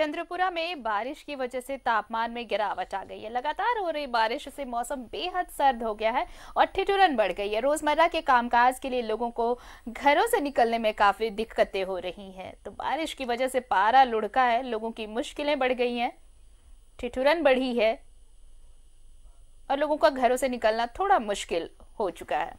चंद्रपुरा में बारिश की वजह से तापमान में गिरावट आ गई है। लगातार हो रही बारिश से मौसम बेहद सर्द हो गया है और ठिठुरन बढ़ गई है। रोज़मर्रा के कामकाज के लिए लोगों को घरों से निकलने में काफ़ी दिक्कतें हो रही हैं। तो बारिश की वजह से पारा लुढ़का है, लोगों की मुश्किलें बढ़ गई हैं। ठिठुरन बढ़ी है और लोगों का घरों से निकलना थोड़ा मुश्किल हो चुका है।